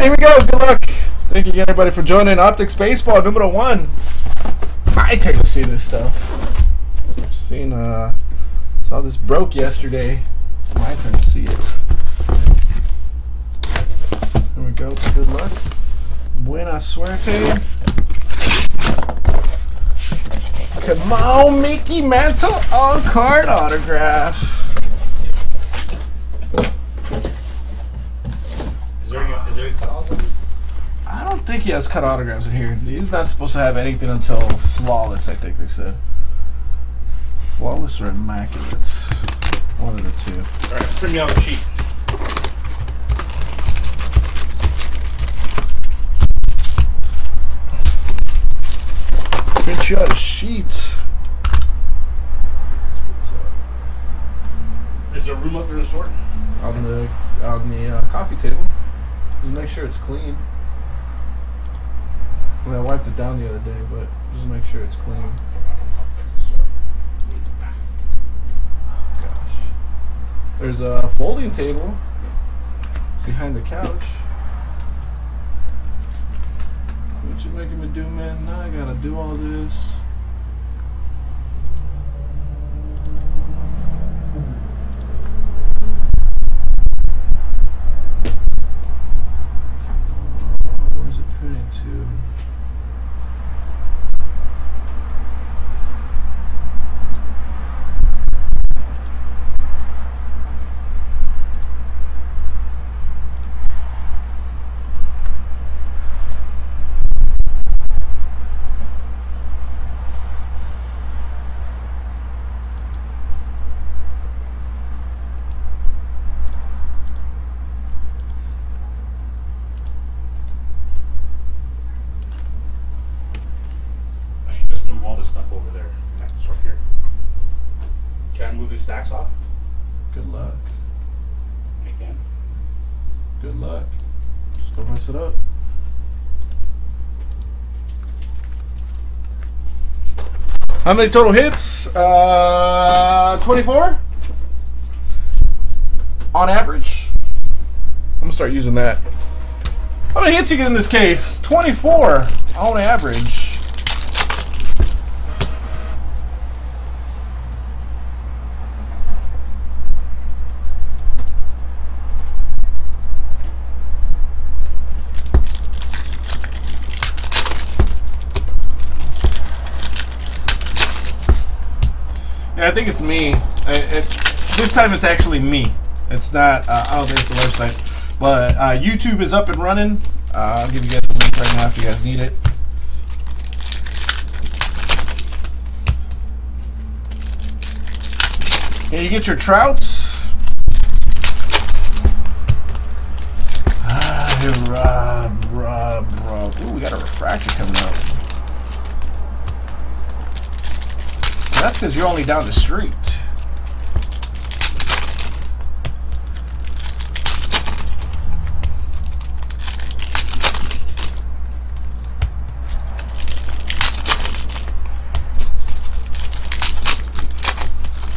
right, here we go. Good luck. Thank you again, everybody, for joining Optics Baseball number one. I take to see this stuff. I've seen, uh, saw this broke yesterday. My turn to see it. Here we go. Good luck. Buena suerte. Come on, Mickey Mantle on card autograph. Is there any, is there any cutoff? I don't think he has cut autographs in here. He's not supposed to have anything until flawless. I think they said flawless or immaculate. One of the two. All right, print me out a sheet. Print you out a sheet. Is there room up there to sort? on the on the uh, coffee table. Just make sure it's clean. I, mean, I wiped it down the other day, but just make sure it's clean. Gosh. There's a folding table behind the couch. What you making me do, man? Now I gotta do all this. Where's it printing to? I should just move all this stuff over there. and I can sort here. Move these stacks off? Good luck. I can. Good luck. Just don't mess it up. How many total hits? Uh, 24 on average. I'm gonna start using that. How many hits you get in this case? 24 on average. Yeah, I think it's me. I, it, this time it's actually me. It's not. Uh, I don't think it's the website. But uh, YouTube is up and running. Uh, I'll give you guys a link right now if you guys need it. And you get your trouts. Ah, Rob, Rob, Rob. Ooh, we got a refractor coming up. That's because you're only down the street.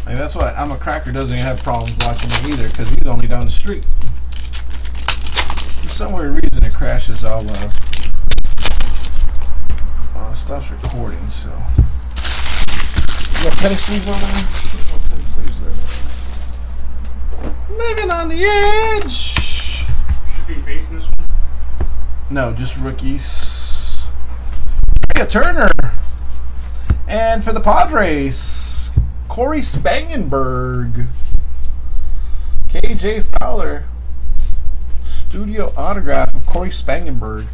Mean, that's why I'm a cracker doesn't have problems watching me either because he's only down the street. For some weird reason it crashes all uh, uh stops recording so you got penny sleeves on there? Penny sleeves there. Living on the edge. Should be base in this one. No, just rookies. Aya Turner. And for the Padres, Corey Spangenberg. KJ Fowler. Studio autograph of Corey Spangenberg.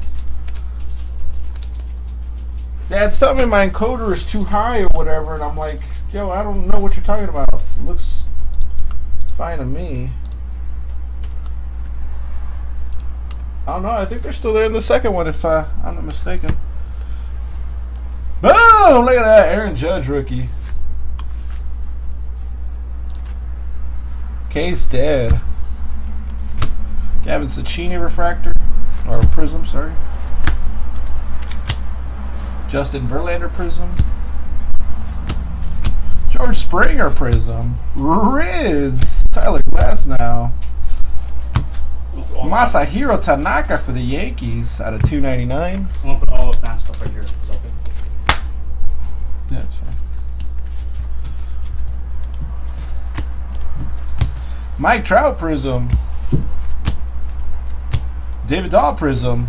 Yeah, it's telling me my encoder is too high or whatever, and I'm like, yo, I don't know what you're talking about. It looks fine to me. I don't know. I think they're still there in the second one, if uh, I'm not mistaken. Boom! Look at that. Aaron Judge rookie. K's dead. Gavin Cecchini refractor. Or prism, sorry. Justin Verlander prism. George Springer prism. Riz. Tyler Glasnow. Masahiro Tanaka for the Yankees out of 299. I'm gonna put all advanced stuff right here. That? Yeah, that's fine. Mike Trout Prism. David Dahl Prism.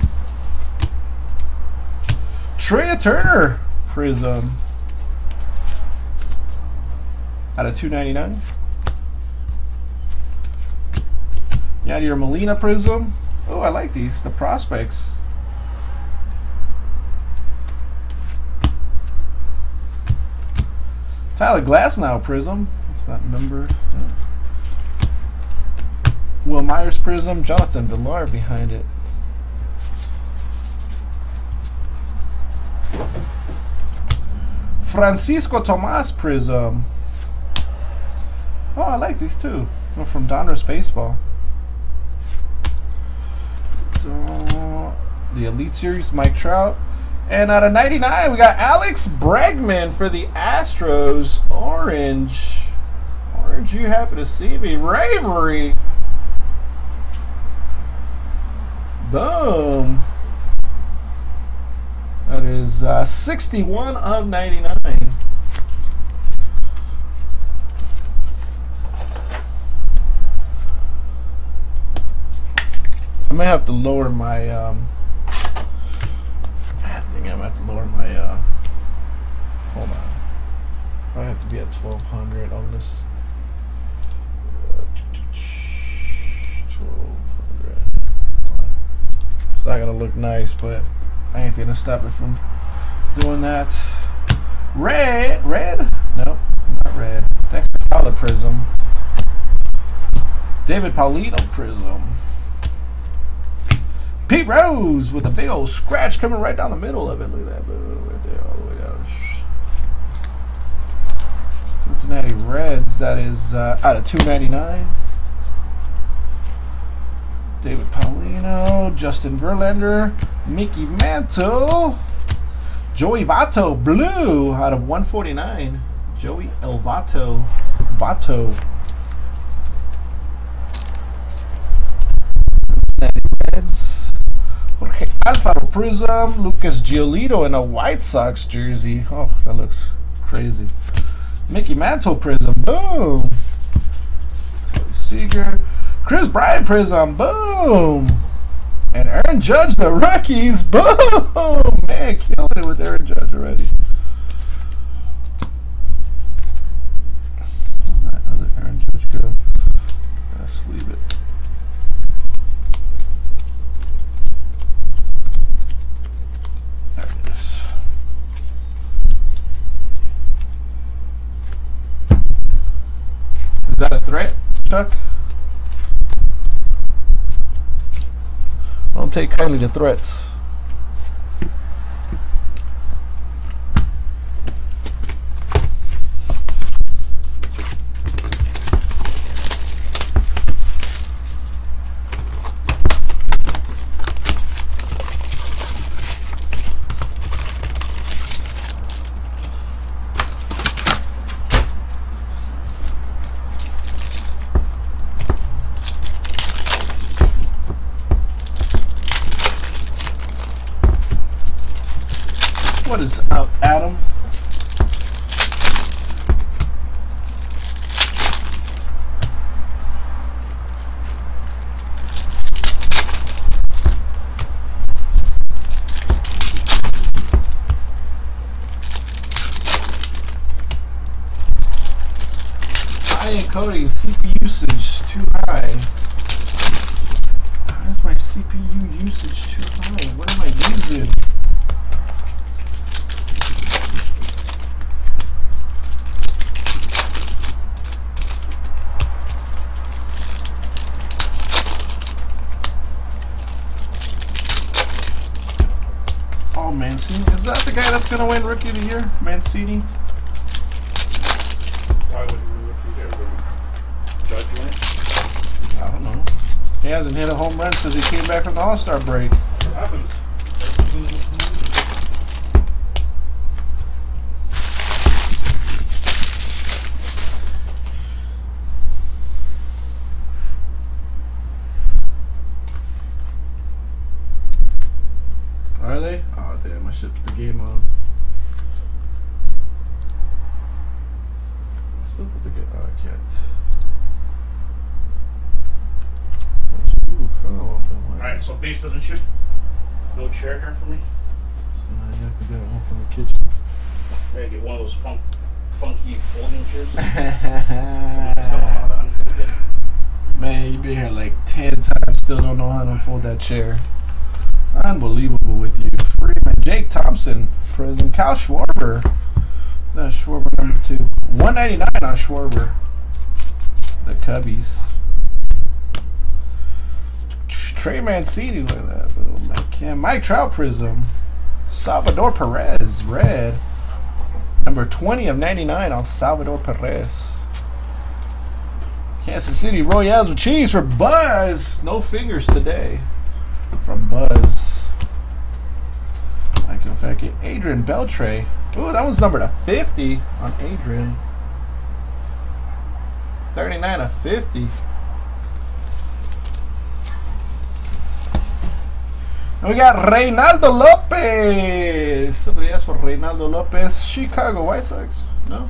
Trea Turner Prism. Um, out of 299. Yeah, your Molina Prism. Oh, I like these. The prospects. Tyler Glasnow Prism. It's not numbered. No. Wil Myers Prism. Jonathan Villar behind it. Francisco Tomas Prism. Oh, I like these too. They're from Donruss Baseball. The Elite Series, Mike Trout. And out of 99, we got Alex Bregman for the Astros. Orange. Orange, you happen to see me. Ravery. Boom. That is uh, 61 of 99. I may have to lower my. Um, I think I'm have to lower my. Uh, hold on. I have to be at 1200 on this. 1200. It's not gonna look nice, but I ain't gonna stop it from doing that. Red, red? No, not red. Dexter Fowler Prism. David Paulino Prism. Pete Rose with a big old scratch coming right down the middle of it. Look at that. Right there, all the way down. Cincinnati Reds. That is uh, out of 299. David Paulino, Justin Verlander, Mickey Mantle, Joey Votto Blue out of 149. Joey Elvato. Votto. Cincinnati Reds. Jorge Alfaro Prism. Lucas Giolito in a White Sox jersey. Oh, that looks crazy. Mickey Mantle Prism. Boom. Cody Seager. Kris Bryant Prism. Boom. And Aaron Judge, the rookies. Boom. Man, killing it with Aaron Judge already. Where'd that other Aaron Judge go? Let's leave it. There it is. Is that a threat, Chuck? Don't take kindly to threats. Up, Adam? Cody. CPU usage too high. Why is my CPU usage too high? What am I using? Oh, Mancini. Is that the guy that's going to win Rookie of the Year? Mancini? Why would you look through there? Would Judge? I don't know. He hasn't hit a home run since he came back from the All Star break. What happens? damn, I should put the game on. Still put the game. Oh, I can't. Ooh, Carl, Alright, so base doesn't ship. No chair here for me. No, you have to get one from the kitchen. Gotta get one of those funk, funky folding chairs. Still don't know how to unfold it. Man, you've been here like 10 times, still don't know how to unfold that chair. Unbelievable with you. Freeman, Jake Thompson, Prism, Kyle Schwarber. That's Schwarber number two. 199 on Schwarber. The Cubbies. Trey Mancini, look at that. little McCann. Mike Trout Prism. Salvador Perez, red. Number 20 of 99 on Salvador Perez. Kansas City Royals with cheese for Buzz. No fingers today from Buzz. Michael Fecky. Adrian Beltre. Ooh, that one's numbered to 50 on Adrian. 39 of 50. And we got Reynaldo Lopez. Somebody asked for Reynaldo Lopez. Chicago White Sox. No?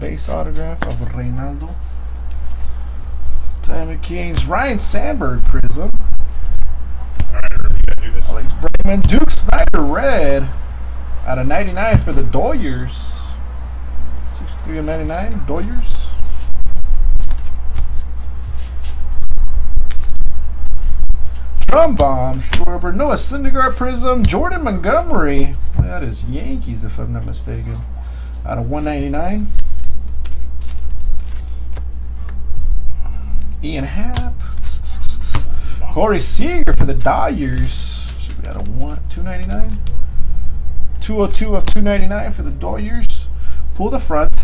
Base autograph of Reynaldo. Diamond Kings. Ryne Sandberg Prism. Alright, you gotta do this. Alex Bregman. Duke Snider Red. Out of 99 for the Doyers. 63 of 99. Doyers. Drum Bomb, Schwarber, Noah Syndergaard Prism, Jordan Montgomery. That is Yankees, if I'm not mistaken. Out of 199. Ian Happ. Corey Seager for the Dodgers. So we got a one, 299. 202 of 299 for the Dodgers. Pull the front.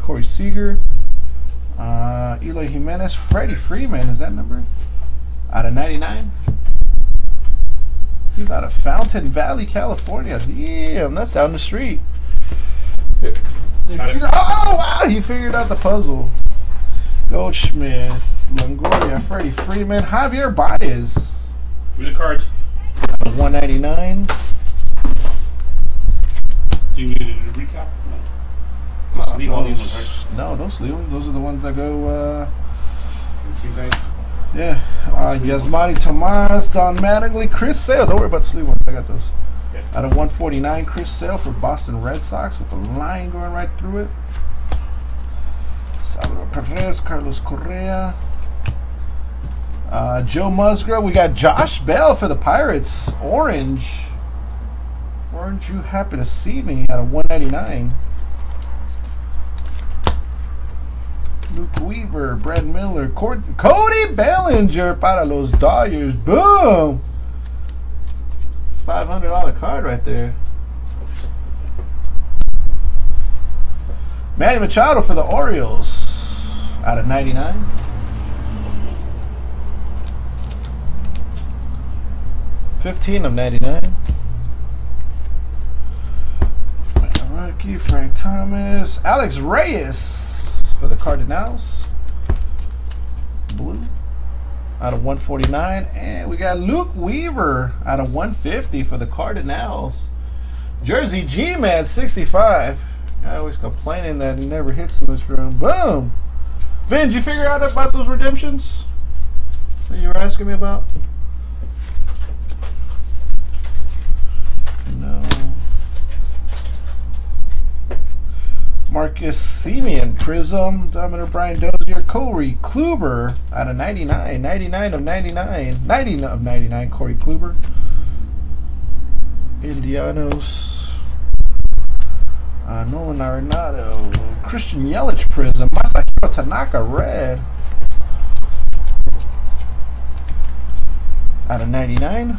Corey Seager. Uh, Eloy Jimenez. Freddie Freeman. Is that number? Out of 99. He's out of Fountain Valley, California. Damn, that's down the street. He Got it. figured- oh, wow. He figured out the puzzle. Goldschmidt. Longoria. Freddie Freeman. Javier Baez. Read the cards. Out of 199. Do you need the recap? No. Just leave all these ones, right? No, don't them. Those are the ones that go. Uh, yeah. Uh, Yasmany Tomas, Don Mattingly, Chris Sale. Don't worry about the sleeve ones. I got those. Okay. Out of 149, Chris Sale for Boston Red Sox with a line going right through it. Salvador Perez, Carlos Correa. Uh, Joe Musgrove. We got Josh Bell for the Pirates. Orange. Orange, you happy to see me at a 199. Luke Weaver, Brad Miller, Cord- Cody Bellinger para los Dodgers. Boom! $500 card right there. Manny Machado for the Orioles out of 99. Fifteen of ninety-nine. Rookie Frank Thomas, Alex Reyes for the Cardinals. Blue out of 149, and we got Luke Weaver out of 150 for the Cardinals. Jersey G-Man 65. I always complaining that he never hits in this room. Boom. Vin, did you figure out about those redemptions that you were asking me about? No. Marcus Semien, Prism, Dominic Brian Dozier, Corey Kluber out of 99. 99 of 99. 90 of 99, Corey Kluber. Indianos. Uh, Nolan Arenado. Christian Yelich Prism. Tanaka Red. Out of 99.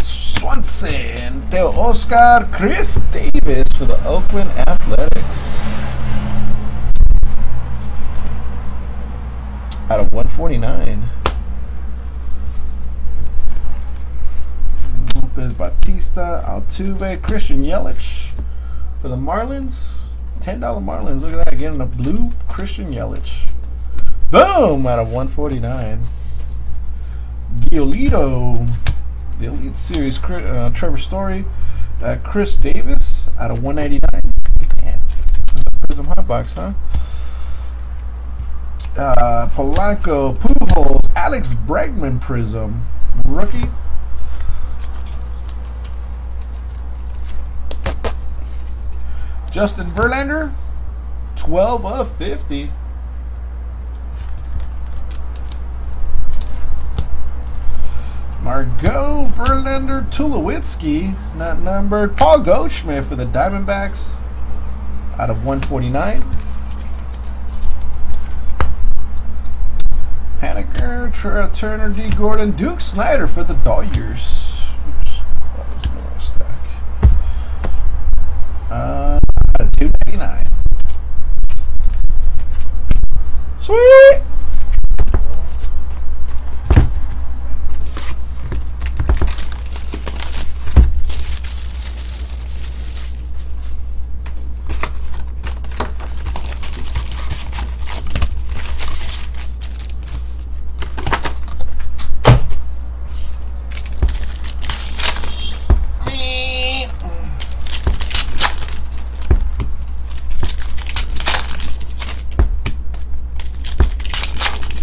Swanson, Teoscar, Chris Davis for the Oakland Athletics. Out of 149. Lopez Batista, Altuve, Christian Yelich for the Marlins. $10 Marlins. Look at that. Getting a blue Christian Yelich. Boom! Out of 149. Giolito. The Elite Series, uh, Trevor Story. Uh, Chris Davis out of 199. Man, Prism Hot Box, huh? Uh, Polanco, Pujols, Alex Bregman Prism. Rookie. Justin Verlander, 12 of 50. Margot Verlander Tulowitzki, not numbered. Paul Goldschmidt for the Diamondbacks out of 149. Haniger, Turner, D. Gordon, Duke Snider for the Dodgers. Uh, 299. Sweet!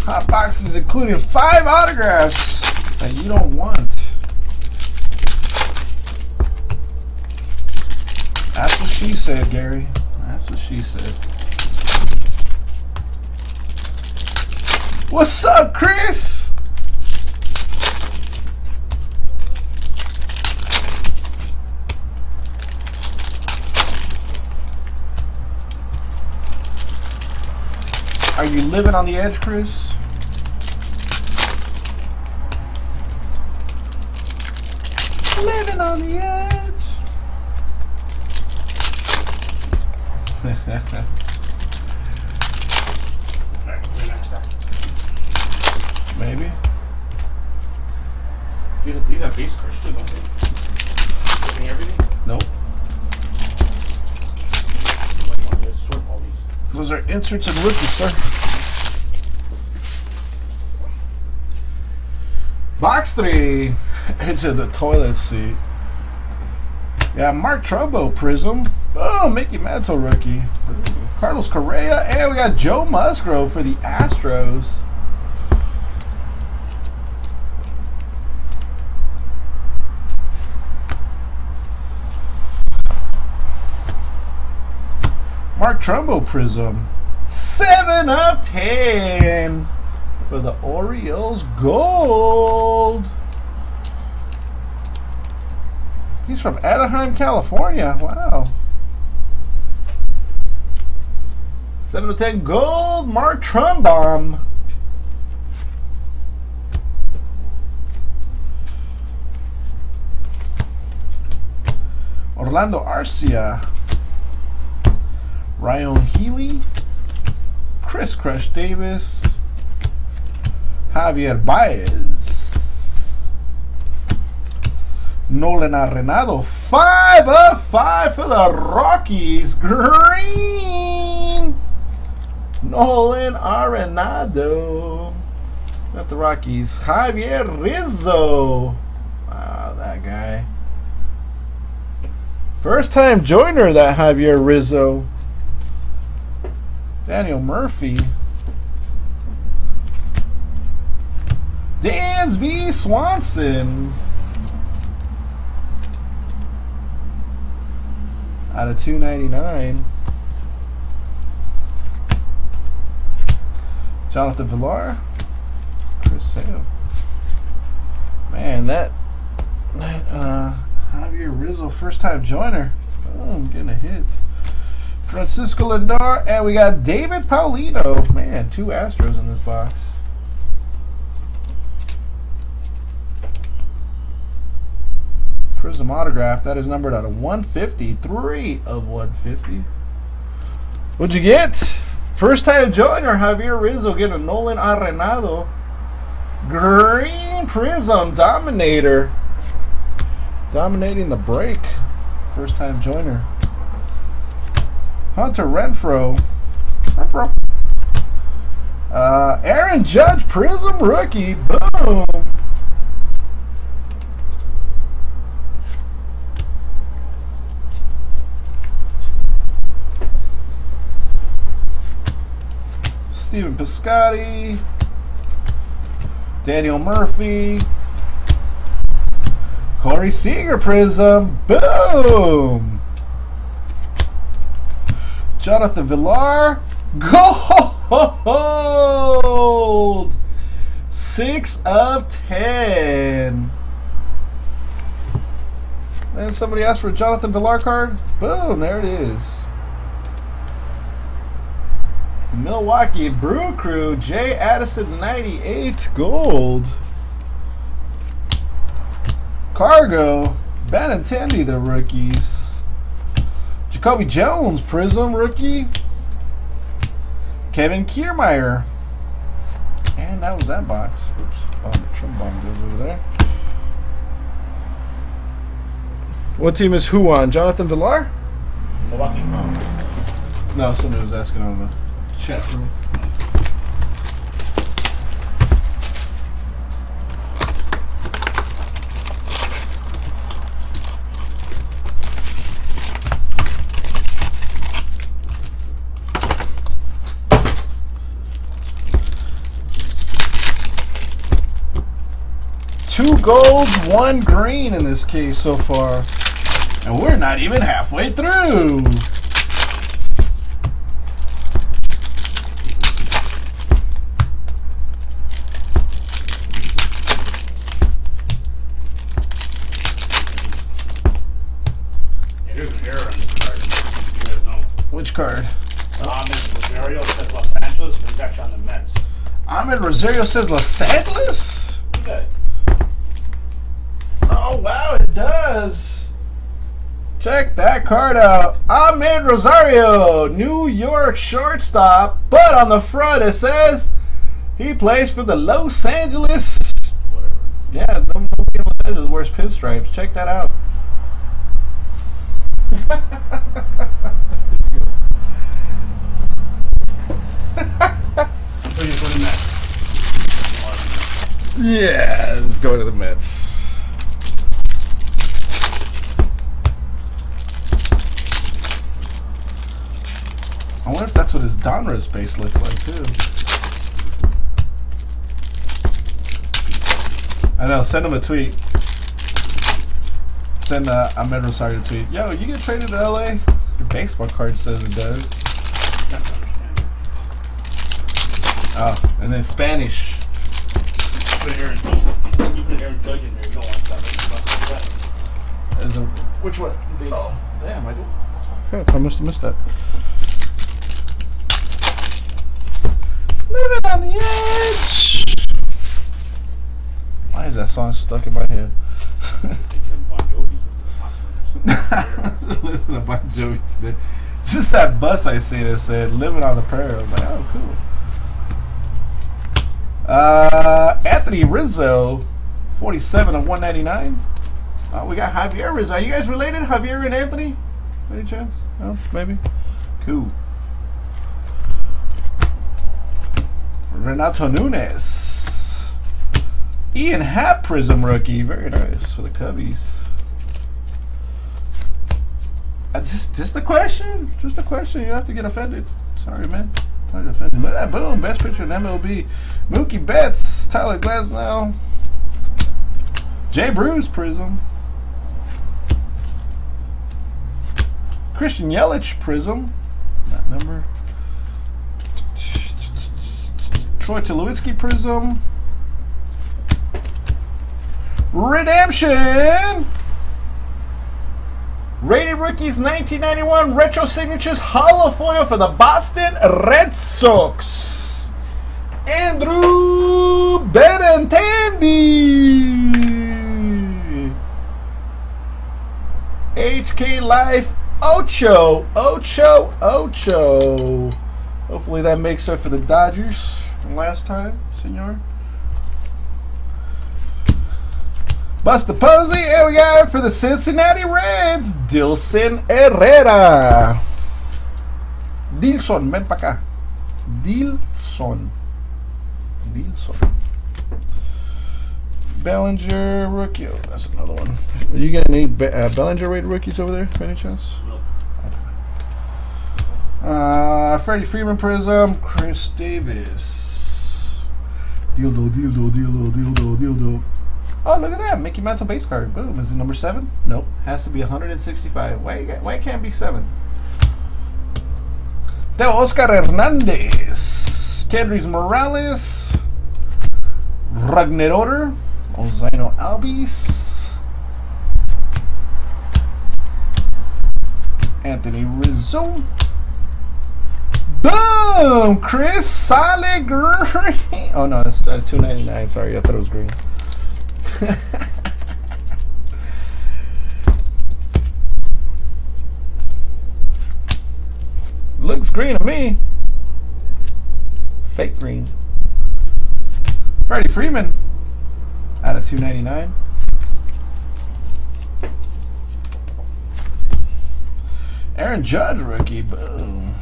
Hot boxes including five autographs that you don't want. That's what she said, Gary. That's what she said. What's up, Chris? Are you living on the edge, Chris? Living on the edge. Alright, we're next time. Maybe. These are, these are base cards too, don't they? Getting everything? Nope. What do want to? Sort all these. Those are inserts and rookies, sir. Box three. Edge of the toilet seat. Yeah, Mark Trumbo Prism. Oh, Mickey Mantle rookie. Carlos Correa. And we got Joe Musgrove for the Astros. Mark Trumbo Prism. 7 of 10 for the Orioles Gold. He's from Anaheim, California. Wow. 7 of 10 gold, Mark Trumbom. Orlando Arcia. Ryon Healy. Chris Crush Davis. Javier Baez. Nolan Arenado. Five of five for the Rockies. Green. Nolan Arenado. Not the Rockies. Javier Rizzo. Wow, that guy. First time joiner, that Javier Rizzo. Daniel Murphy. Dansby Swanson. Out of 299. Jonathan Villar. Chris Sale. Man, that, that uh, Javier Rizzo, first time joiner. Oh, I'm getting a hit. Francisco Lindor, and we got David Paulino. Man, two Astros in this box. Prism autograph. That is numbered out of 153 of 150. What'd you get? First time joiner Javier Rizzo getting a Nolan Arenado. Green Prism Dominator. Dominating the break. First time joiner. Hunter Renfroe. Renfroe. Uh, Aaron Judge Prism rookie. Boom. Stephen Piscotty, Daniel Murphy, Corey Seager Prism. Boom! Jonathan Villar. Gold! Six of ten. And somebody asked for a Jonathan Villar card. Boom, there it is. Milwaukee Brew Crew, Jay Addison 98 gold. Cargo, Benintendi the rookies. Jacoby Jones, Prism rookie. Kevin Kiermaier. And that was that box. Oops, bomb, trim bomb goes over there. What team is who on? Jonathan Villar? Milwaukee. No, somebody was asking on the chat room. Two gold, one green in this case so far. And we're not even halfway through. Yeah, there's an error on this card. You guys know. Which card? Amed Rosario says Los Angeles, but he's actually on the Mets. Amed Rosario says Los Angeles? Okay. Oh, wow, it does. Check that card out. Amed Rosario, New York shortstop. But on the front it says he plays for the Los Angeles. Whatever. Yeah, no- nobody in Los Angeles wears pinstripes. Check that out. So you put in that. Yeah, let's go to the Mets. I wonder if that's what his Donruss base looks like too. I know. Send him a tweet. Send uh, Amed Rosario a tweet. Yo, you get traded to LA? Your baseball card says it does. Oh, and then Spanish. Put Aaron You put Aaron Judge in there. You don't want that. There's a which one? Oh, damn! I do. Okay, I must have missed that. Living on the edge. Why is that song stuck in my head? Bon Jovi. Listen to Bon Jovi today. It's just that bus I seen that said "Living on the Prairie." I was like, oh, cool. Uh, Anthony Rizzo, forty-seven of one ninety-nine. Uh, we got Javier Rizzo. Are you guys related, Javier and Anthony? Any chance? No, maybe. Cool. Renato Nunez. Ian Happ Prism rookie. Very nice for the Cubbies. Uh, just, just a question. Just a question. You have to get offended. Sorry, man. To offend you. But uh, boom, best picture in MLB. Mookie Betts, Tyler Glasnow, Jay Bruce Prism, Christian Yelich Prism. That number. Troy Tulowitzki Prism. Redemption. Rated Rookies 1991 Retro Signatures Holofoil for the Boston Red Sox. Andrew Benintendi. HK Life Ocho. Ocho. Ocho. Hopefully that makes up for the Dodgers last time, senor. Buster Posey, and we got for the Cincinnati Reds, Dilson Herrera. Dilson, ven para acá. Dilson. Dilson. Bellinger rookie. Oh, that's another one. Are you getting any Be- uh, Bellinger rated rookies over there, by any chance? Nope. Uh, Freddie Freeman Prism, Chris Davis. Dildo, dildo, dildo, dildo, dildo. Oh, look at that. Mickey Mantle base card. Boom. Is it number seven? Nope. Has to be 165. Why, why can't it be seven? Teoscar Hernandez. Kendrys Morales. Ragnar Oder. Ozino Albies. Anthony Rizzo. Boom! Chris Solid Green. Oh no, it's uh, two ninety nine. Sorry, I thought it was green. Looks green to me. Fake green. Freddie Freeman out of two ninety nine. Aaron Judge rookie. Boom.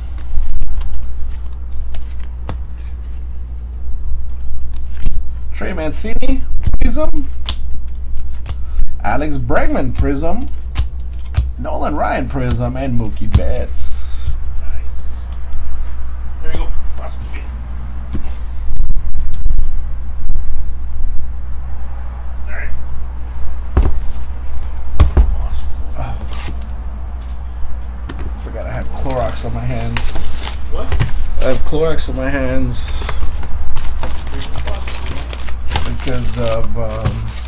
Trey Mancini, Prism. Alex Bregman, Prism. Nolan Ryan, Prism. And Mookie Betts. Nice. There you go. Last movie. Alright. Awesome. Forgot I have Clorox on my hands. What? I have Clorox on my hands because of um,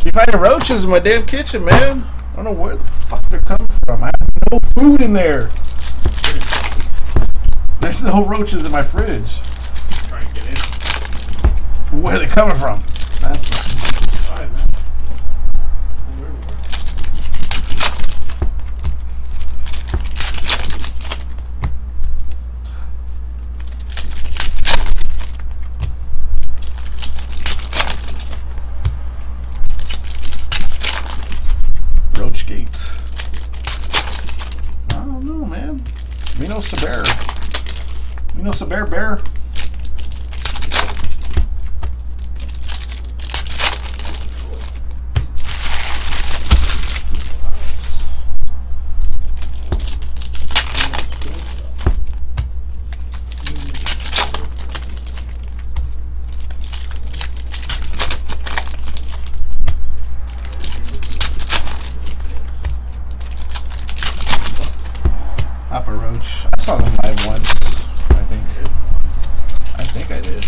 keep finding roaches in my damn kitchen, man. I don't know where the fuck they're coming from. I have no food in there. There's no roaches in my fridge. Trying to get in. Where are they coming from? That's Alright, man. They're everywhere. Roach Gate. I don't know, man. Mino Saber. Mino Saber Bear. Papa Roach. I saw them live once. I think. I think I did.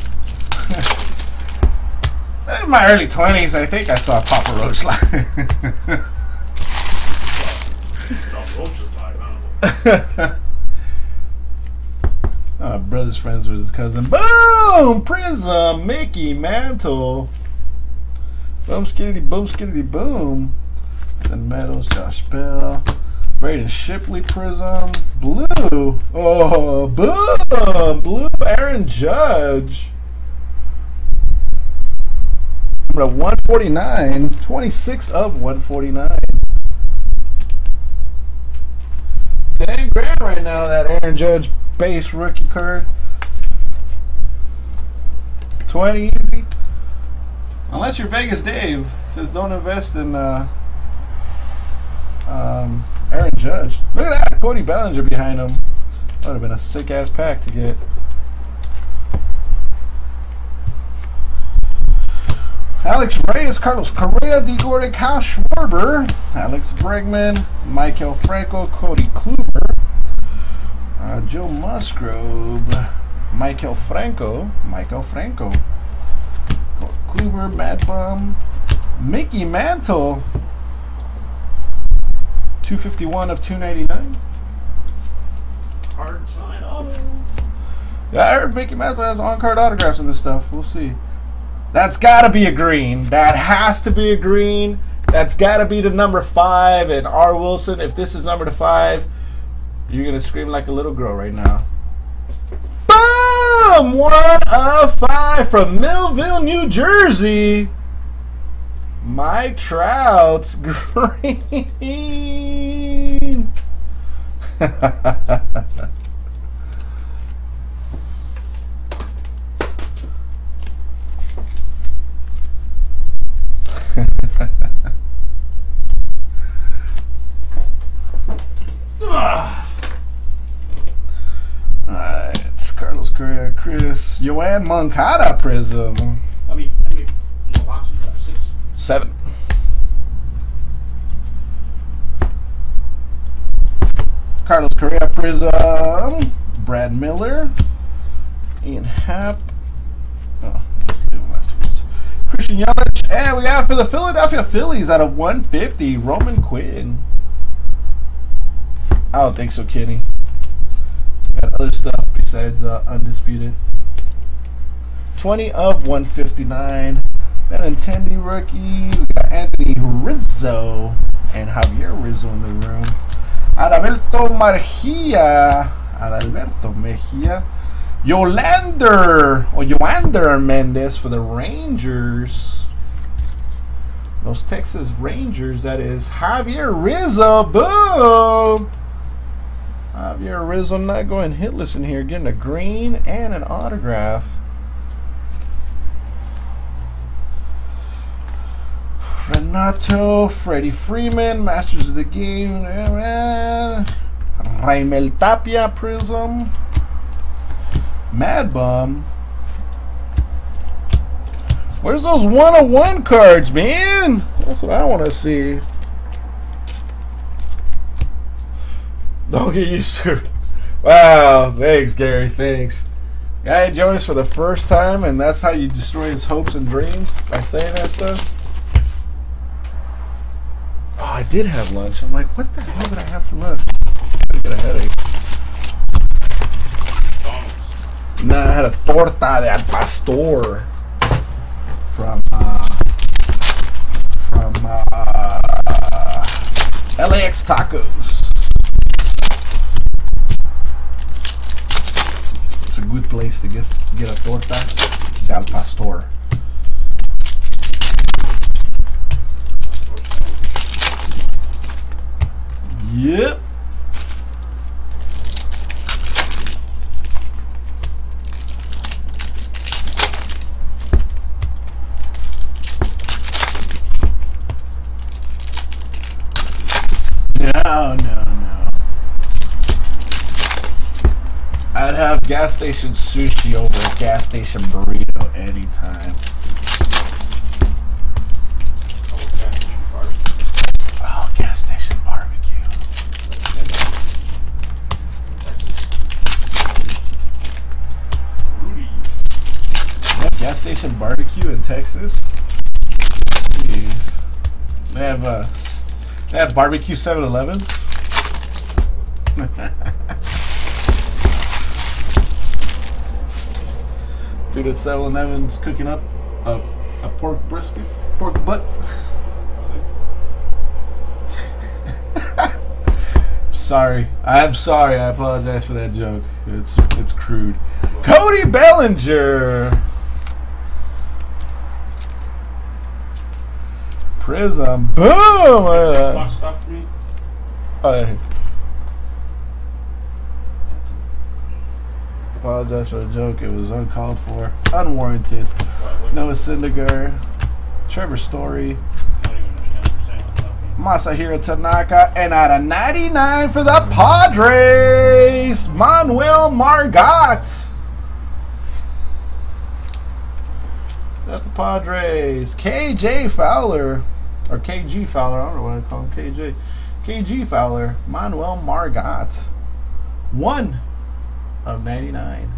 In my early twenties, I think I saw Papa Roach live. Uh, brother's friends with his cousin. Boom! Prism, Mickey Mantle. Boom, skiddity, boom, skiddity, boom. Stan Meadows, Josh Bell. Braden Shipley Prism. Blue. Oh, boom! Blue Aaron Judge. Number 149. 26 of 149. 10 grand right now, that Aaron Judge base rookie card. 20 easy. Unless you're Vegas Dave. Says don't invest in uh, um, Aaron Judge. Look at that. Cody Bellinger behind him. That would have been a sick ass pack to get. Alex Reyes, Carlos Correa, D. Gordon, Kyle Schwarber, Alex Bregman, Maikel Franco, Cody Kluber, uh, Joe Musgrove, Maikel Franco, Maikel Franco, Kluber, Mad Bum, Mickey Mantle, 251 of 299. Hard sign off. Yeah, I heard Mickey Mantle has on card autographs and this stuff. We'll see. That's got to be a green. That has to be a green. That's got to be the number five. And R. Wilson, if this is number to five, you're going to scream like a little girl right now. Boom! One of five from Millville, New Jersey. Mike Trout's green. Alright, Carlos Correa, Chris, Yoan Moncada Prism. Seven. Carlos Correa Prism. Brad Miller. Ian Happ. Oh. Christian Yelich. And we got for the Philadelphia Phillies out of 150, Roman Quinn. I don't think so, Kenny. Got other stuff besides uh, Undisputed. 20 of 159. Benintendi rookie. We got Anthony Rizzo and Javier Rizzo in the room. Adalberto Mejia. Adalberto Mejia. Yolander or Yoander Mendez for the Rangers. Los Texas Rangers, that is Javier Rizzo. Boom! Javier Rizzo not going hitless in here, getting a green and an autograph. Renato, Freddie Freeman, Masters of the Game, eh, eh, Raimel Tapia Prism, Mad Bum. Where's those 101 cards, man? That's what I want to see. Don't get used to it. Wow, thanks, Gary. Thanks. Guy joined us for the first time, and that's how you destroy his hopes and dreams by saying that stuff. Oh, I did have lunch. I'm like, what the hell did I have for lunch? I get a headache. Nah, I had a torta de al pastor from uh, from uh, LAX Tacos. It's a good place to get get a torta de al pastor. Yep. No, no, no. I'd have gas station sushi over gas station burrito anytime. Station barbecue in Texas. Jeez. They have uh, they have barbecue 7-Elevens. Dude at 7-Eleven's cooking up a, a pork brisket, pork butt. sorry, I'm sorry. I apologize for that joke. It's it's crude. Cody Bellinger. Prism. Boom! Uh, stuff for me? oh, yeah. Apologize for the joke. It was uncalled for, unwarranted. Noah Syndergaard, Trevor Story, I don't even understand what you're saying. Nothing. Masahiro Tanaka, and out of 99 for the Padres, Manuel Margot. Got the Padres. KJ Fowler, or KG Fowler, I don't know what I call him, KJ. KG Fowler, Manuel Margot. One of 99.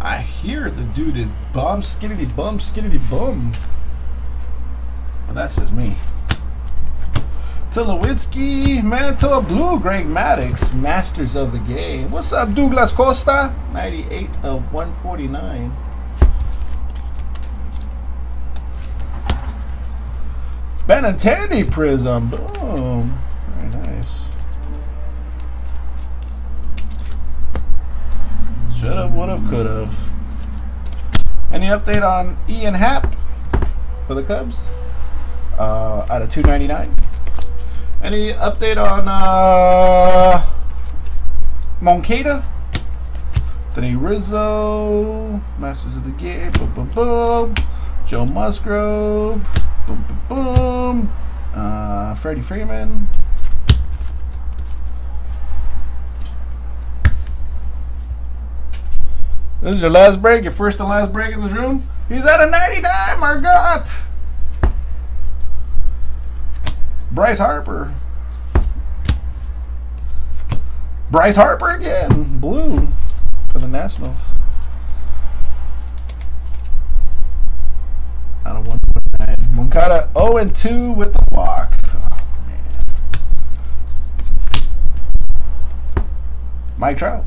I hear the dude is bum skiddity bum skiddity bum. Well, that's just me. Tulowitzki, Manitoba Blue, Greg Maddux, Masters of the Game. What's up, Douglas Costa? 98 of 149. Benintendi Prism. Boom. Very nice. Should have, would have, could have. Any update on Ian Happ for the Cubs? Uh, out of 299. Any update on uh, Moncada? Denny Rizzo, Masters of the Game, boom, boom, boom. Joe Musgrove, boom, boom, boom. Uh, Freddie Freeman. This is your last break, your first and last break in this room. He's at a 99, Margot. Bryce Harper. Bryce Harper again, blue for the Nationals. Out of 129. Moncada 0 and 2 with the walk. Oh, man. Mike Trout.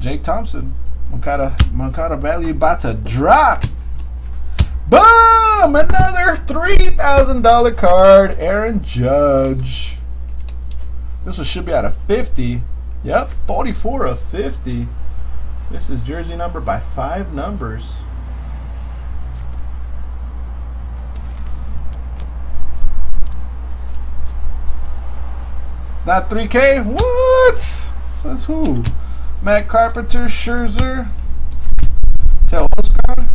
Jake Thompson. Moncada, Moncada value about to drop. Boom! Another $3,000 card. Aaron Judge. This one should be out of 50. Yep, 44 of 50. This is jersey number by five numbers. It's not 3K? What? Says who? Matt Carpenter, Scherzer, Tell Oscar,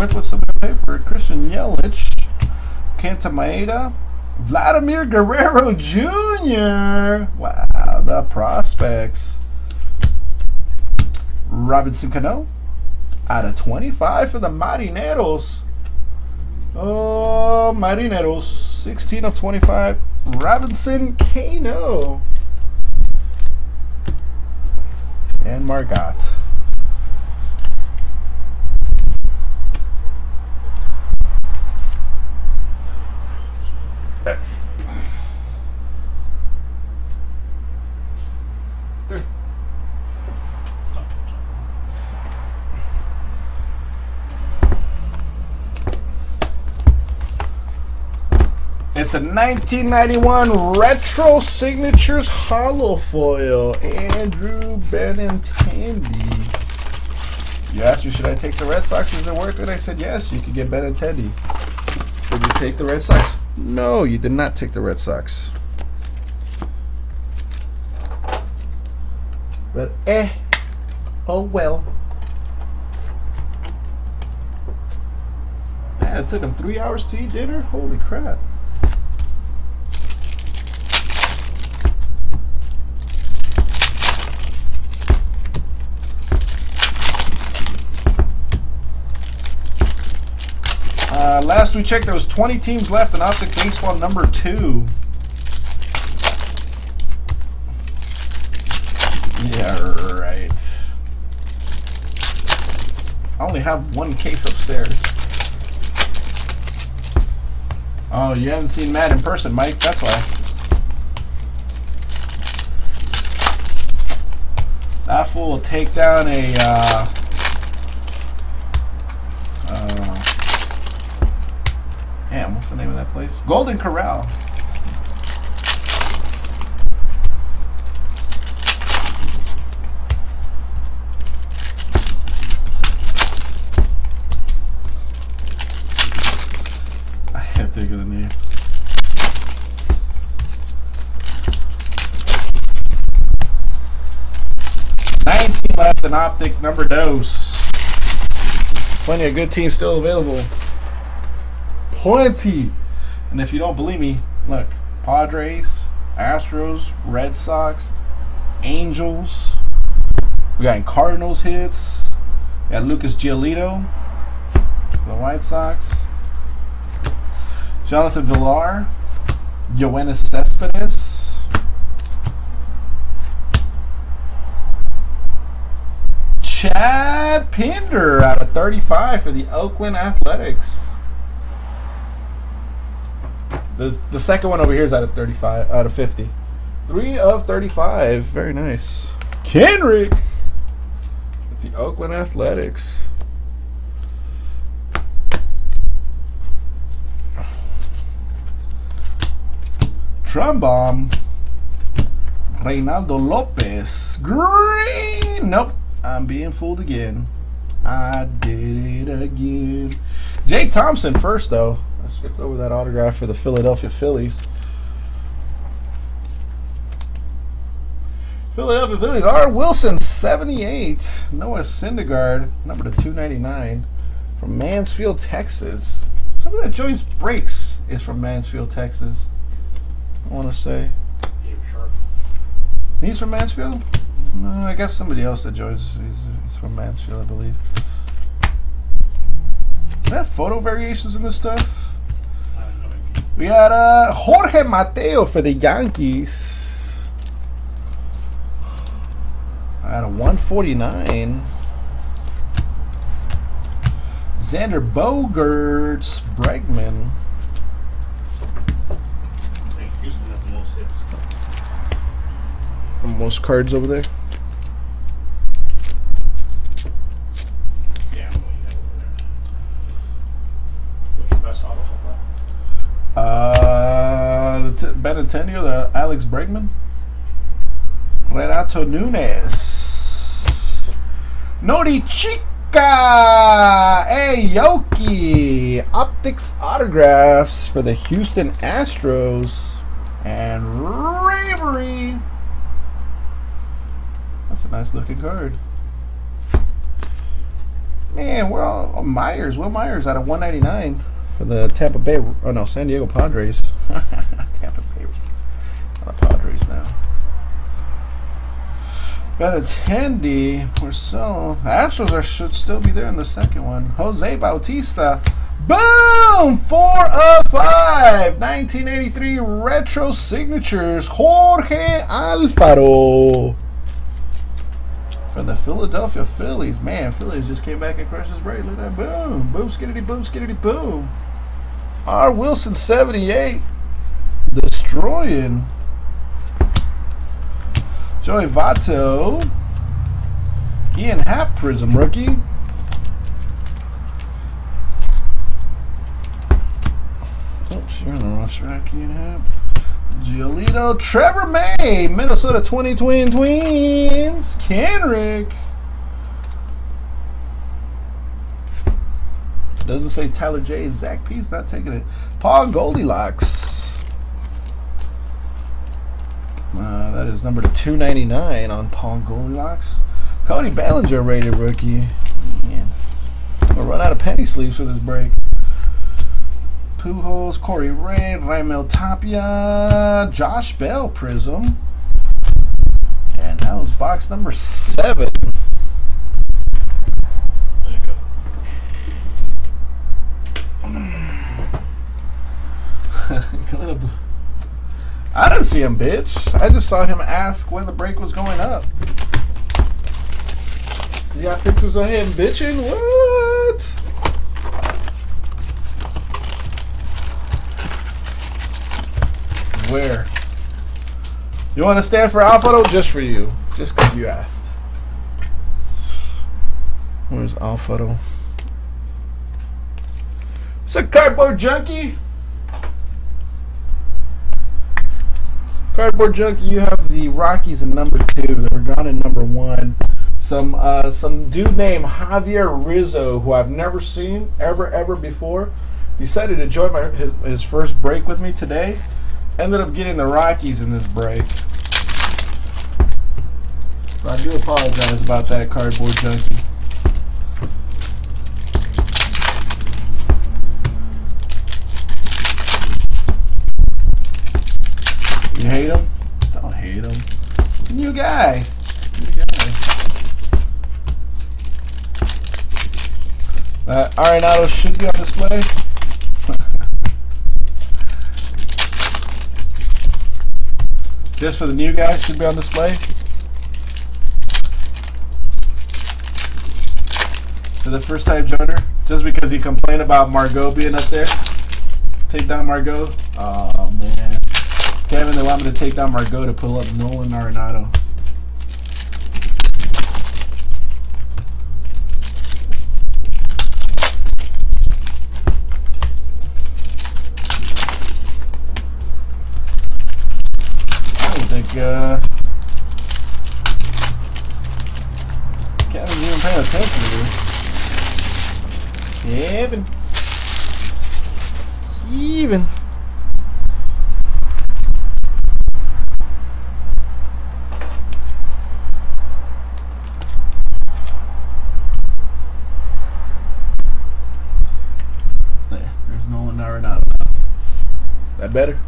worth what somebody pay for. Christian Yelich, Kenta Maeda, Vladimir Guerrero Jr. Wow, the prospects. Robinson Cano, out of 25 for the Marineros. Oh, Marineros, 16 of 25. Robinson Cano. and Margot. It's a 1991 Retro Signatures Hollow Foil. Andrew Benintendi. You asked me, should I take the Red Sox? Is it worth it? I said, yes, you could get Benintendi. Did you take the Red Sox? No, you did not take the Red Sox. But eh, oh well. Man, it took him three hours to eat dinner? Holy crap. Uh, last we checked, there was 20 teams left in Optic Baseball number two. Yeah, right. I only have one case upstairs. Oh, you haven't seen Matt in person, Mike. That's why. That fool will take down a uh, Damn, what's the name of that place? Golden Corral. I can't think of the name. Nineteen left in optic number dose. Plenty of good teams still available plenty. And if you don't believe me, look Padres, Astros, Red Sox, Angels. We got Cardinals hits. We got Lucas Giolito, the White Sox. Jonathan Villar, Yoenis Cespedes. Chad Pinder out of 35 for the Oakland Athletics. The, the second one over here is out of 35, out of 50. Three of 35. Very nice. Kenrick with the Oakland Athletics. Trumbomb. Reynaldo Lopez. Green. Nope. I'm being fooled again. I did it again. Jake Thompson first, though. Skipped over that autograph for the Philadelphia Phillies. Philadelphia Phillies. R. Wilson, 78. Noah Syndergaard, number to 299 from Mansfield, Texas. Some of that joints breaks is from Mansfield, Texas. I want to say. He's from Mansfield? No, I guess somebody else that joins. He's from Mansfield, I believe. They have photo variations in this stuff. We got uh, Jorge Mateo for the Yankees. At a 149. Xander Bogaerts, Bregman. I think Houston has the most. Most cards over there. Yeah, what do you have over there? What's your best auto so far? Uh, the Alex Bregman. Renato Nunez. Nori Chica. Yoki. Optics autographs for the Houston Astros. And Ravery. That's a nice looking card. Man, we're all Myers. Wil Myers out of 199 for the Tampa Bay. Oh no, San Diego Padres. Tampa Bay Rays. Not Padres now. Benintendi, Marcel. Astros are, should still be there in the second one. Jose Bautista. Boom! 4 of 5. 1983 retro signatures. Jorge Alfaro. For the Philadelphia Phillies. Man, Phillies just came back and crushed his brain. Look at that. Boom. Boom, skiddity, boom, skiddity, boom. R. Wilson, 78. Destroying. Joey Votto. Ian Happ Prism rookie. Oops, you're in the roster rack, Ian Happ. Giolito, Trevor May, Minnesota 20 Twin Twins, Kenrick. Doesn't say Tyler J. Zach P's not taking it. Paul Goldilocks. Uh, that is number 299 on Paul Goldilocks. Cody Bellinger rated rookie. Man. We'll run out of penny sleeves for this break. Pujols, Corey Ray, Raimel Tapia, Josh Bell Prism. And that was box number seven. There you go. I didn't see him, bitch. I just saw him ask when the break was going up. You got pictures of him bitching? What? Where? You want to stand for Alpha? Just for you. Just because you asked. Where's Alpha? It's a cardboard junkie. Cardboard Junkie, you have the Rockies in number two. Were gone in number one. Some uh, some dude named Javier Rizzo, who I've never seen ever ever before, decided to join my his, his first break with me today. Ended up getting the Rockies in this break. So I do apologize about that, Cardboard Junkie. You hate him? Don't him. New guy. New guy. Uh, Arenado should be on display. Just for the new guy, should be on display. For the first time joiner, just because he complained about Margot being up there. Take down Margot. Oh man. Kevin, they want me to take down Margot to pull up Nolan Arenado. Uh, Kevin's even paying attention to this. Kevin. Kevin. There, there's no That better?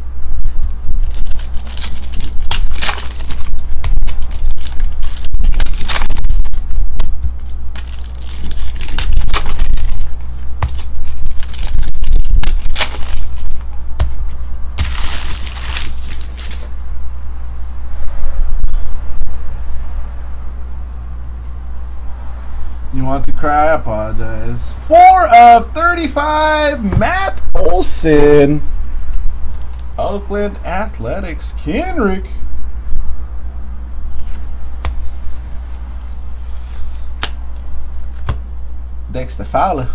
You want to cry? I apologize. Four of 35, Matt Olson. Oakland Athletics, Kenrick. Dexter Fowler.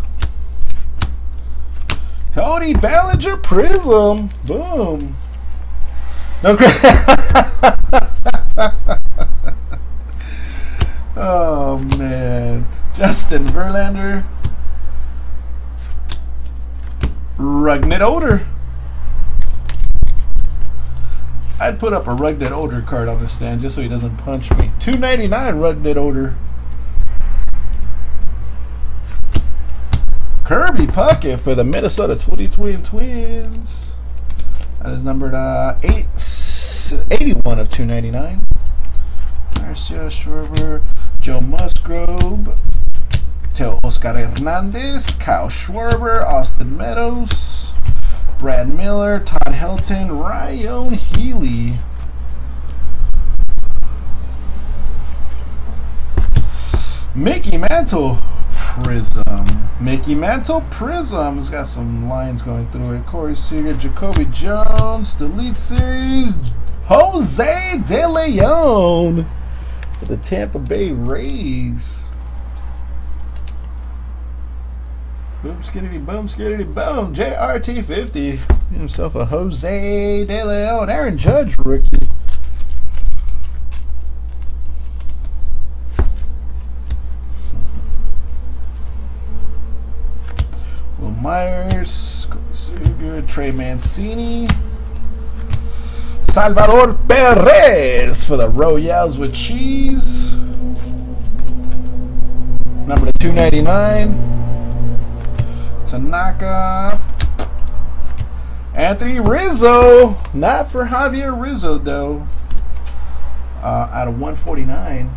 Cody Bellinger Prism. Boom. No Oh man. Justin Verlander. Rougned Odor. I'd put up a Rougned Odor card on the stand just so he doesn't punch me. 299 Rougned Odor. Kirby Puckett for the Minnesota 2020 Twins. That is numbered uh, eight, 81 of 299. Marcia Schwarber, Joe Musgrove, Teoscar Hernandez, Kyle Schwarber, Austin Meadows, Brad Miller, Todd Helton, Ryon Healy. Mickey Mantle Prism. Mickey Mantle Prism has got some lines going through it. Corey Seager, Jacoby Jones, Delete series, Jose De Leon for the Tampa Bay Rays. Boom, skiddity, boom, skiddity, boom. JRT 50. Himself a Jose De Leon. Aaron Judge rookie. Wil Myers, Trey Mancini, Salvador Perez for the Royals with cheese. Number 299. Tanaka. Anthony Rizzo. Not for Javier Rizzo, though. Uh, out of 149.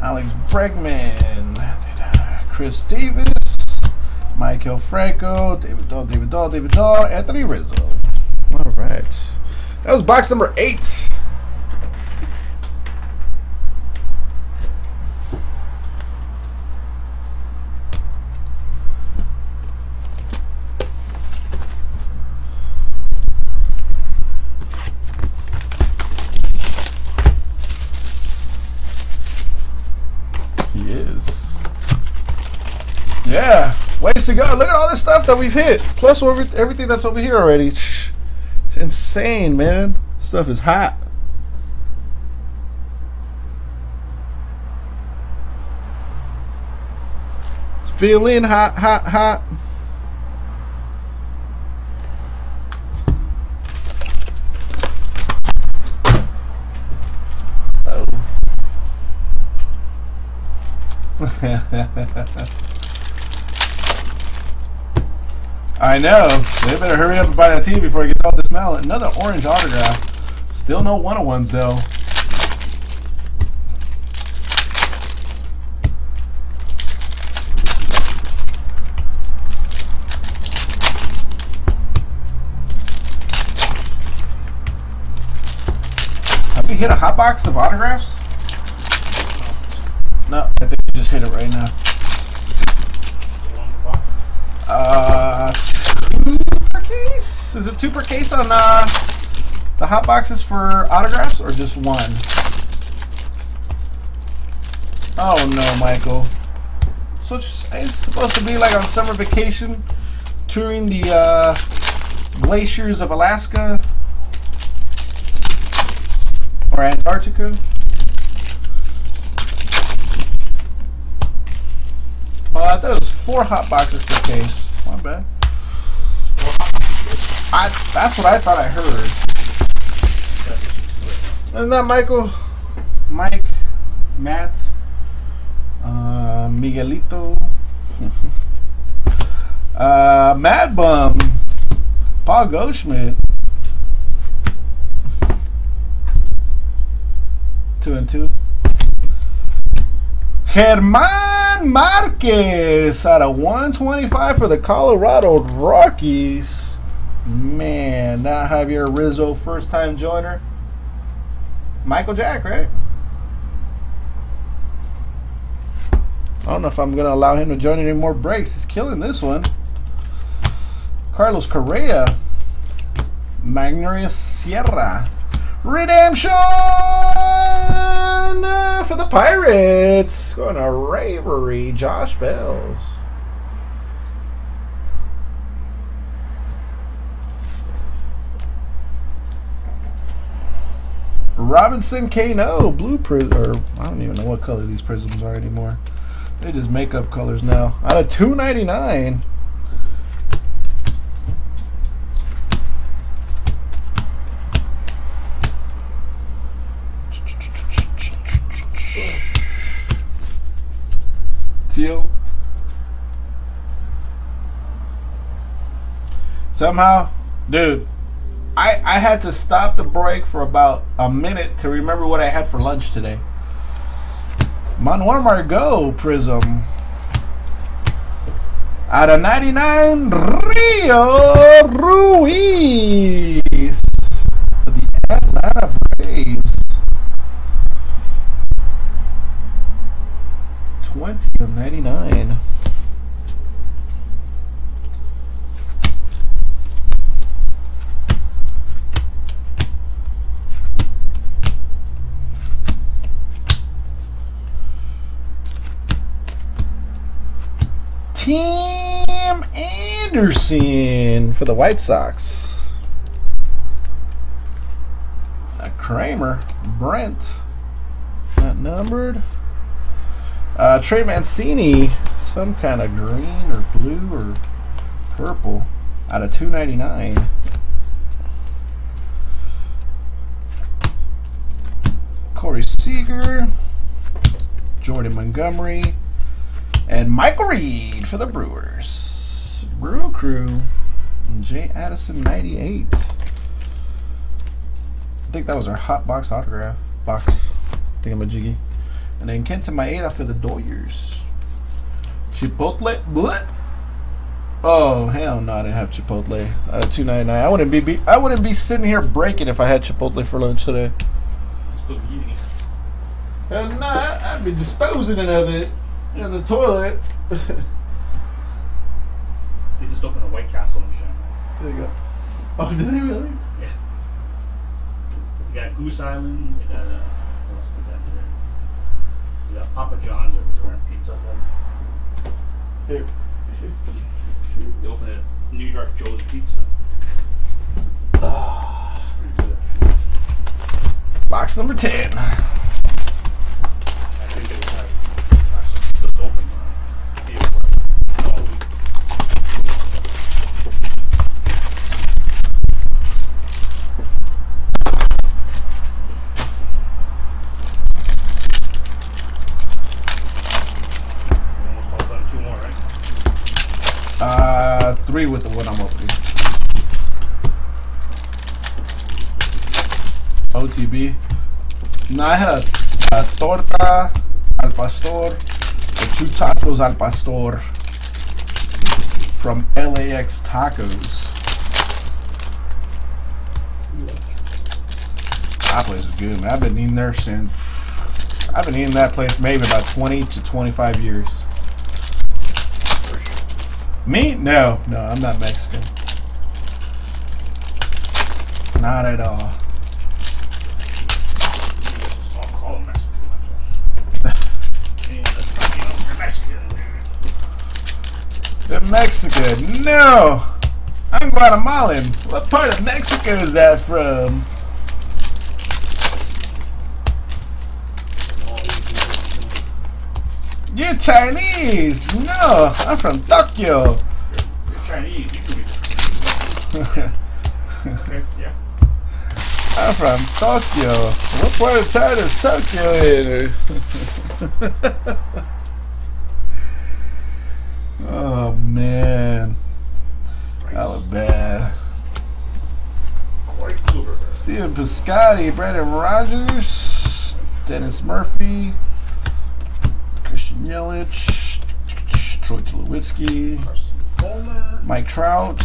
Alex Bregman. Chris Davis. Maikel Franco. David Dahl, David Dahl, David Dahl. Anthony Rizzo. All right. That was box number eight. He is. Yeah, Look at all this stuff that we've hit. Plus every, everything that's over here already. It's insane, man. Stuff is hot. It's feeling hot, hot, hot. Oh. I know. They better hurry up and buy that tea before he gets all this smell. Another orange autograph. Still no one of ones though. Have we hit a hot box of autographs? No, I think we just hit it right now. Uh, per case? Is it two per case on uh, the hot boxes for autographs or just one? Oh no, Michael. So it's supposed to be like on summer vacation, touring the uh, glaciers of Alaska or Antarctica. Oh, I thought it was four hot boxes per case. My bad. I, that's what I thought I heard. Isn't that Michael? Mike, Matt, uh, Miguelito. Uh, Mad Bum. Paul Goldschmidt. Two and two. German Marquez out of 125 for the Colorado Rockies. Man, not Javier Rizzo, first time joiner. Michael Jack, right? I don't know if I'm going to allow him to join any more breaks. He's killing this one. Carlos Correa. Magneuris Sierra. Redemption for the Pirates. Going to Ravery. Josh Bells. Robinson Cano, blue prism, or I don't even know what color these prisms are anymore. They just make up colors now. Out of 299. Teal. Somehow, dude, I, I had to stop the break for about a minute to remember what I had for lunch today. Manuel Margot Prism. Out of 99, Rio Ruiz. The Atlanta Braves. 20 of 99. Tim For the White Sox. A Kramer, Brent, not numbered. Uh, Trey Mancini, some kind of green or blue or purple, out of 299. Corey Seager, Jordan Montgomery, and Michael Reed for the Brewers. Brew Crew. Jay Addison 98. I think that was our hot box autograph. Box thingamajiggy. And then Kenta Maeda for the Doyers. Chipotle. What? Oh hell no! I didn't have Chipotle. Of two ninety nine. I wouldn't be, be I wouldn't be sitting here breaking if I had Chipotle for lunch today. Still eating it. Hell no! I'd be disposing of it in the toilet. They just opened a White Castle in Shanghai. There you go. Oh, did they really? Yeah. They got Goose Island. They got uh, what else they got there? They got Papa John's over there, Pizza Hut. Here. They opened a New York Joe's Pizza. Box number 10. I think they was actually just open. uh, here for all week. We're almost all done. Two more, right? Three with the one I'm opening. OTB. Now I had a, a torta al pastor, or two tacos al pastor from LAX Tacos. That place is good, man. I've been eating there since. I've been eating that place maybe about 20 to 25 years. Me? No, no, I'm not Mexican. Not at all. They're Mexican. No! I'm Guatemalan. What part of Mexico is that from? All these You're Chinese! No! I'm from Tokyo! You're Chinese. You can be. Okay, yeah. I'm from Tokyo. What part of China is Tokyo in? oh man. That was bad. Steven Piscotty, Brandon Rogers, Dennis Murphy, Yelich, Troy Tulowitzki, Mike Trout,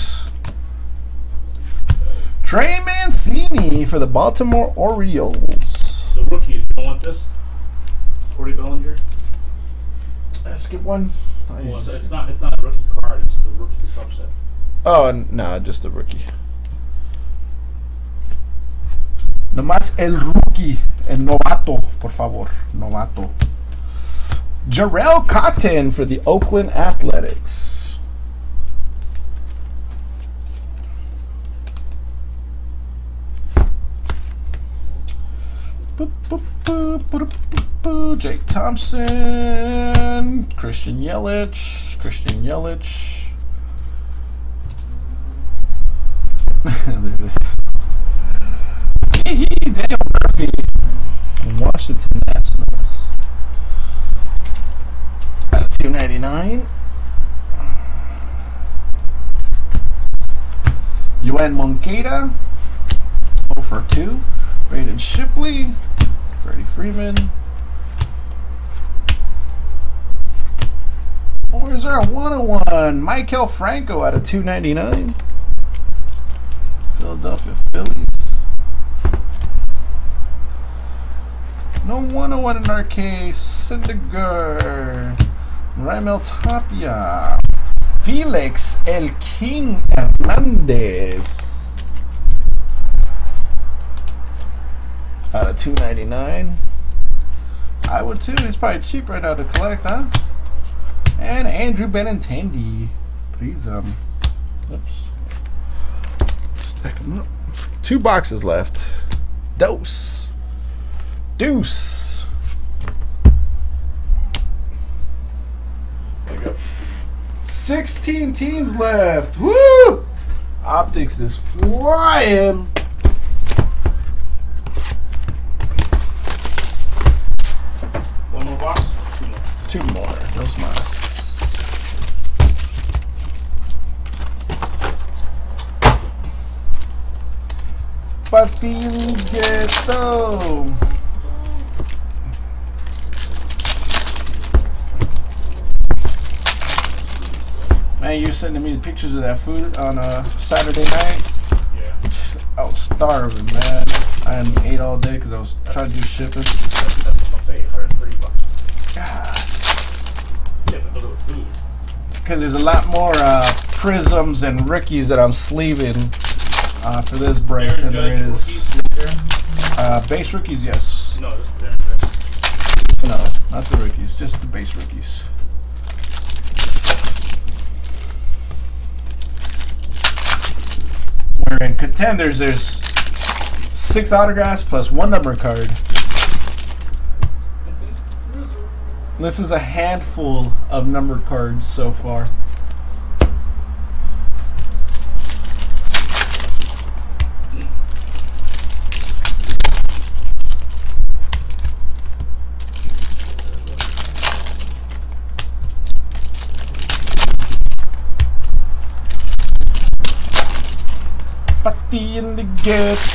Trey Mancini for the Baltimore Orioles. The rookies, you don't want this? Corey Bellinger? Uh, skip one. Well, it's, it's not it's not a rookie card, it's the rookie subset. Oh, no, just the rookie. Nomás el rookie, el novato, por favor, novato. Jharel Cotton for the Oakland Athletics. Boop, boop, boop. Jake Thompson, Christian Yelich, Christian Yelich. there it is. Daniel Murphy, Washington Nationals. At a 299. Yoan Moncada, 0 for 2. Braden Shipley, Freddie Freeman. Or is there a 101? Maikel Franco out of 299. Philadelphia Phillies. No 101 in our case. Syndergaard. Raimel Tapia. Felix El King Hernandez. Out of 299. I would too. He's probably cheap right now to collect, huh? And Andrew Benintendi. um Oops. Stack them up. Two boxes left. Dose. Deuce. There you go. 16 teams left. Woo! Optics is flying. One more box? Two more. Two more. Dos más. Patingueto. Man, you're sending me the pictures of that food on a Saturday night. Yeah. I was starving, man. I hadn't ate all day because I was trying to do shipping. That's, that's buffet, 130 bucks. God. Yeah, but those are food. because there's a lot more uh, prisms and rookies that I'm sleeving uh, for this break Aaron than there Judge, is. rookies. Uh, base rookies, yes. No, this is Aaron No, not the rookies, just the base rookies. Where in contenders, there's six autographs plus one number card. This is a handful of numbered cards so far. Well,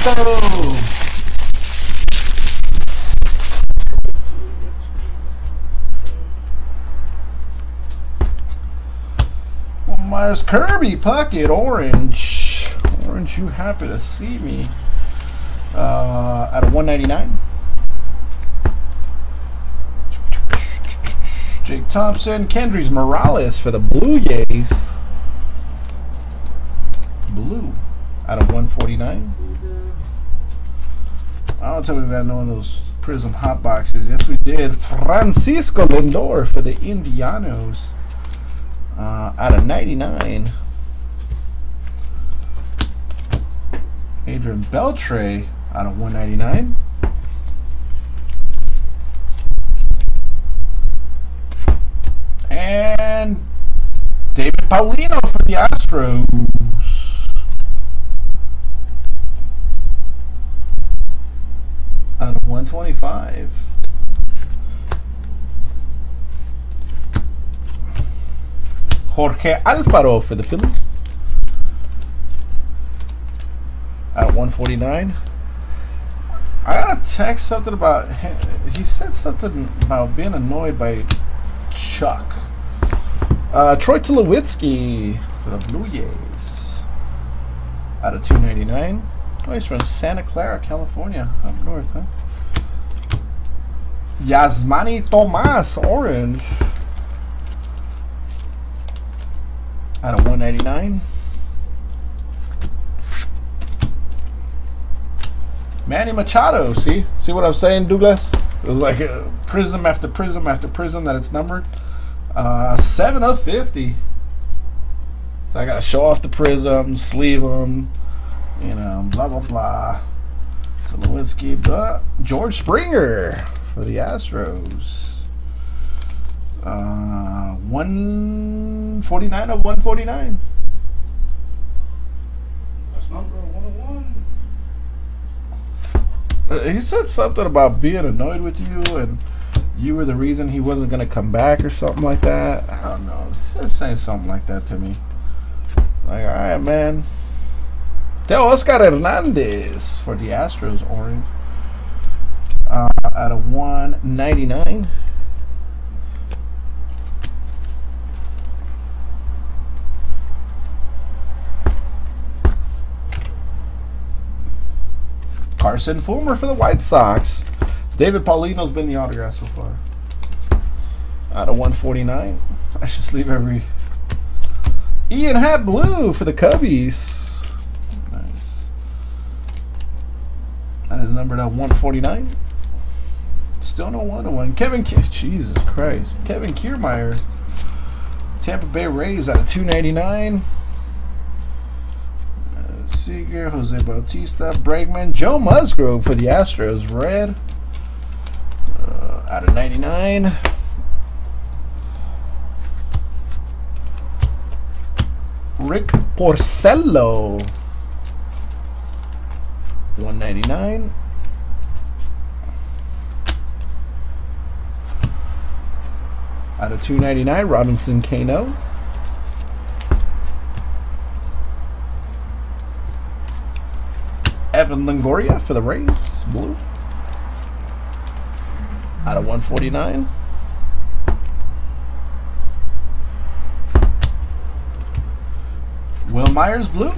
Myers Kirby Puckett orange. Orange, you happy to see me? Uh, out of 199. Jake Thompson, Kendrys Morales for the Blue Jays. Blue out of 149. I don't tell me about knowing those Prism hot boxes. Yes, we did. Francisco Lindor for the Indianos uh, out of 99. Adrian Beltre out of 199. And David Paulino for the Astros. Out of 125. Jorge Alfaro for the Phillies. At 149. I got a text something about he said something about being annoyed by Chuck. Uh, Troy Tulowitzki for the Blue Jays out of 299. Oh, he's from Santa Clara, California, up north, huh? Yasmany Tomas, orange. Out of 199. Manny Machado, see? See what I'm saying, Douglas? It was like a prism after prism after prism that it's numbered. Uh, 7 of 50. So I got to show off the prism, sleeve them, you know, blah, blah, blah. So Lewinsky, but George Springer for the Astros. Uh, 149 of 149. That's number 101. Uh, he said something about being annoyed with you and you were the reason he wasn't going to come back or something like that. I don't know. Just saying something like that to me. Like, all right, man. Teoscar Hernandez for the Astros orange. Uh, out of 199. Carson Fulmer for the White Sox. David Paulino's been the autograph so far. Out of 149. I should sleeve every. Ian Happ Blue for the Cubbies. Nice. That is numbered at 149. Still no 101. Kevin, K Jesus Christ. Kevin Kiermaier. Tampa Bay Rays out of 299. Uh, Seager, Jose Bautista, Bregman, Joe Musgrove for the Astros, red. Uh, out of 99. Rick Porcello. 199. Out of 299, Robinson Cano. Evan Longoria for the Rays, blue. Out of 149. Wil Myers, blue.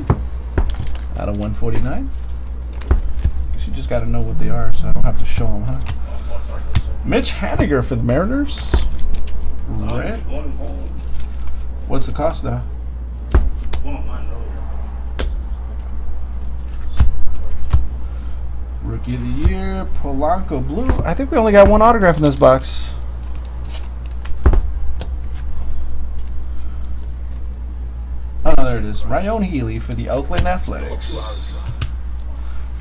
Out of 149. You just got to know what they are, so I don't have to show them, huh? Mitch Haniger for the Mariners. Red. What's the cost now? Rookie of the Year, Polanco Blue. I think we only got one autograph in this box. Oh, there it is. Ryon Healy for the Oakland Athletics.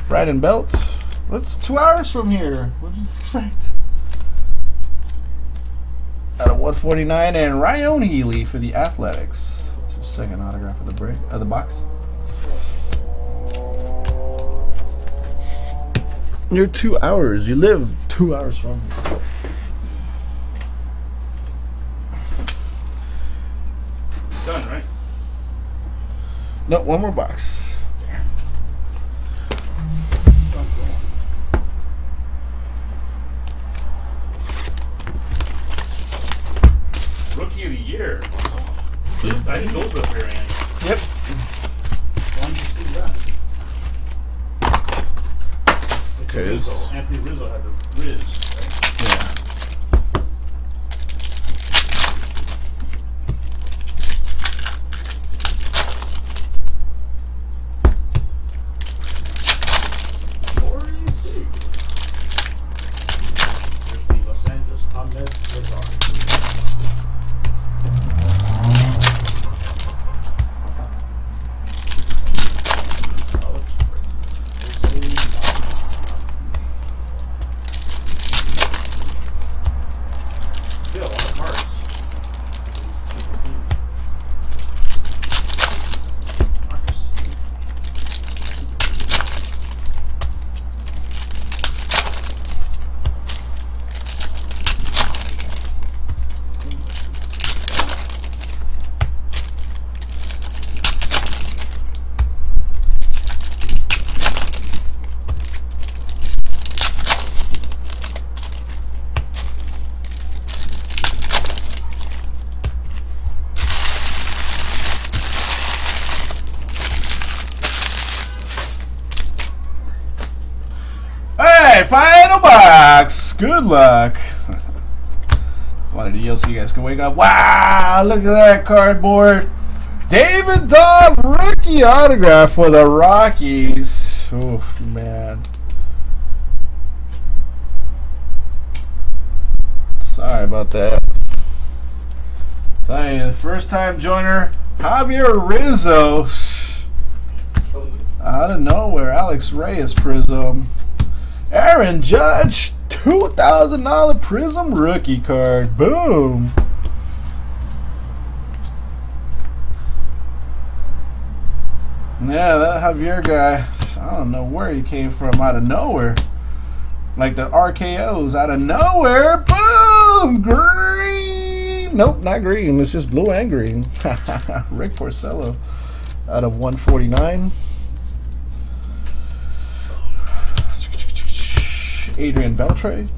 Brandon Belt. What's two hours from here? What did you expect? Out of 149, and Ryon Healy for the Athletics. That's your second autograph of the break of the box. You're two hours. You live two hours from me. Done, right? No, one more box. Rookie of the year. I think those were very end. Yep. Why don't you do that? Okay, Rizzo. Anthony Rizzo had the Riz, right? Yeah. Corey Seager. There's the Los Angeles Ahmed Lazar. Final box. Good luck. Just wanted to yell so you guys can wake up. Wow, look at that cardboard. David Dahl rookie autograph for the Rockies. Oh man. Sorry about that. Tell you, the first time joiner, Javier Rizzo. Out of nowhere, Alex Reyes Prism. Aaron Judge, $2,000 Prism rookie card. Boom. Yeah, that Javier guy, I don't know where he came from out of nowhere. Like the RKO's out of nowhere. Boom! Green! Nope, not green. It's just blue and green. Rick Porcello out of 149. Adrian Beltre.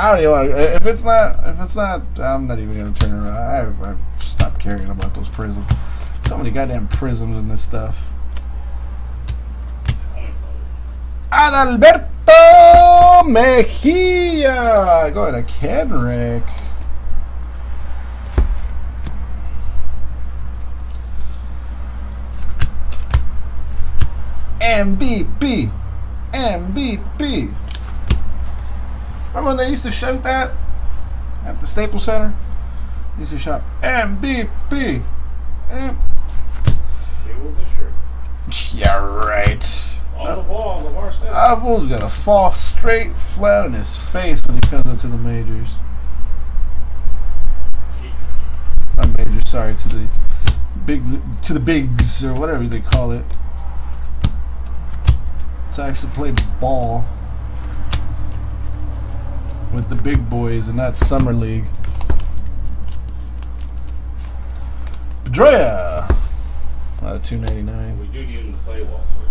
I don't even want to, if it's not if it's not I'm not even gonna turn around. I, I stopped caring about those prisms. So many goddamn prisms in this stuff. Adalberto Mejia going to Kenrick. MVP. MVP. Remember when they used to shout that at the Staples Center? They used to shout MVP. M- It was a shirt. yeah, right. On the ball, Lamar said. Gonna fall straight flat on his face when he comes into the majors. Not majors, sorry, to the big to the bigs or whatever they call it. To actually play ball with the big boys and not summer league. Pedroia out of two ninety nine. We do need him to play well for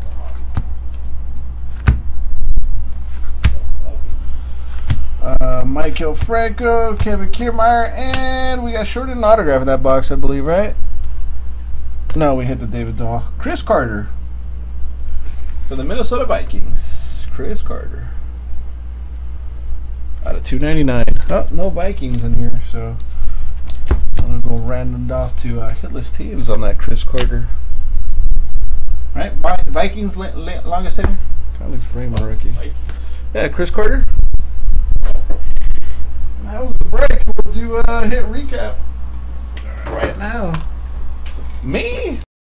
the hockey. Uh, Maikel Franco, Kevin Kiermaier, and we got shorted an autograph in that box, I believe, right? No, we hit the David Dahl. Chris Carter for the Minnesota Vikings. Chris Carter out of two ninety nine. Oh, no Vikings in here, so I'm gonna go random off to uh, hitless teams on that Chris Carter. Right, Vikings li- li- longest hitter. Looks frame a rookie. Yeah, Chris Carter. That was the break. We'll do a hit recap right now. Me?